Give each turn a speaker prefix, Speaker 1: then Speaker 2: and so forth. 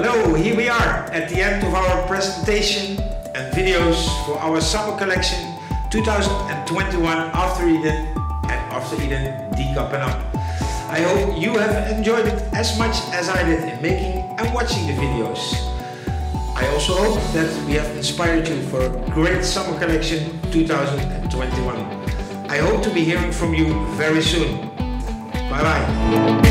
Speaker 1: Hello, here we are at the end of our presentation and videos for our summer collection 2021 After Eden and After Eden D-Cup and Up. I hope you have enjoyed it as much as I did in making and watching the videos. I also hope that we have inspired you for a great summer collection 2021. I hope to be hearing from you very soon. Bye bye.